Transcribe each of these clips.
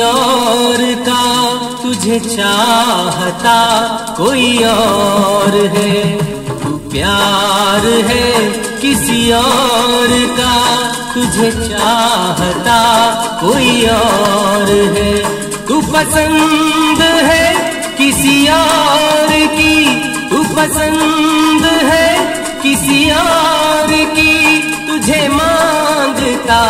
और का तुझे चाहता कोई और है। तू प्यार है किसी और का। तुझे चाहता कोई और है। तू पसंद है किसी और की। तू पसंद है किसी और की। तुझे माँगता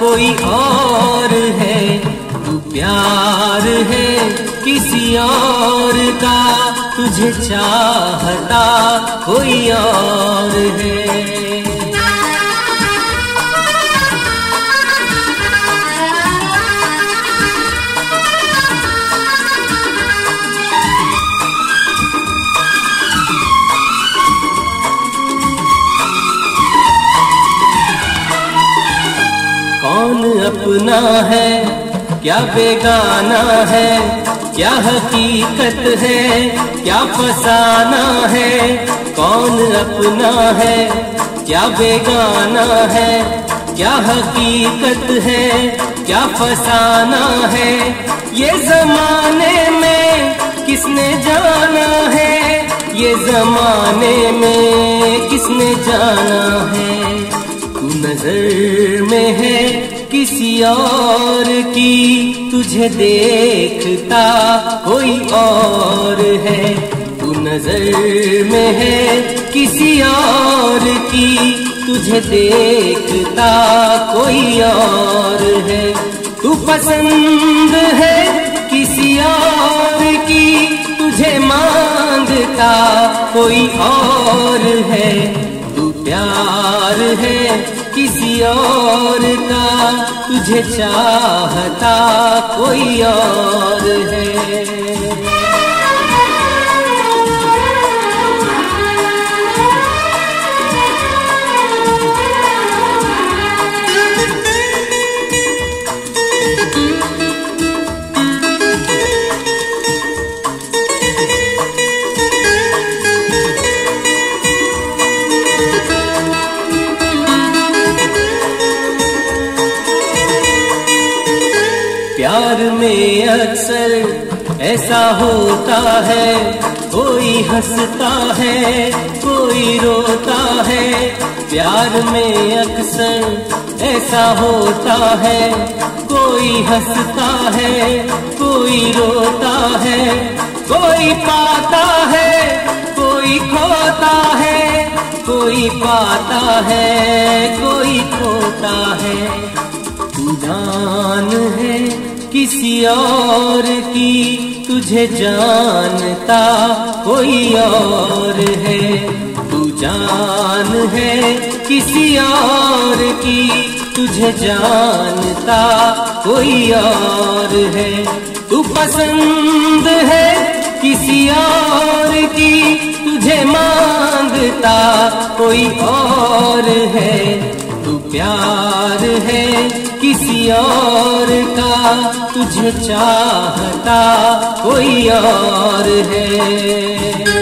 कोई और है। तू प्यार है किसी और का। तुझे चाहता कोई और है। अपना है, क्या बेगाना है, क्या हकीकत है, क्या फसाना है, कौन अपना है, क्या बेगाना है, क्या हकीकत है, क्या फसाना है, ये जमाने में किसने जाना है, ये जमाने में किसने जाना है नज़र में है किसी और की तुझे देखता कोई और है। तू नज़र में है किसी और की तुझे देखता कोई और है। तू पसंद है किसी और की तुझे माँगता कोई और है। प्यार है किसी और का तुझे चाहता कोई और है। प्यार में अक्सर ऐसा होता है, कोई हंसता है, कोई रोता है। प्यार में अक्सर ऐसा होता है, कोई हंसता है, कोई रोता है। कोई पाता है, कोई खोता है, कोई पाता है, कोई खोता है। जान है किसी और की तुझे जानता कोई और है। तू जान है किसी और की तुझे जानता कोई और है। तू पसंद है किसी और की तुझे माँगता कोई और है। तू प्यार है किसी और का तुझे चाहता कोई और है।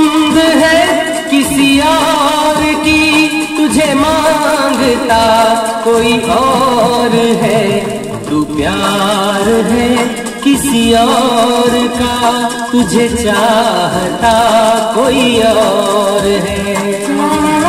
माँगता कोई और है, तू प्यार है किसी और का, तुझे चाहता कोई और है।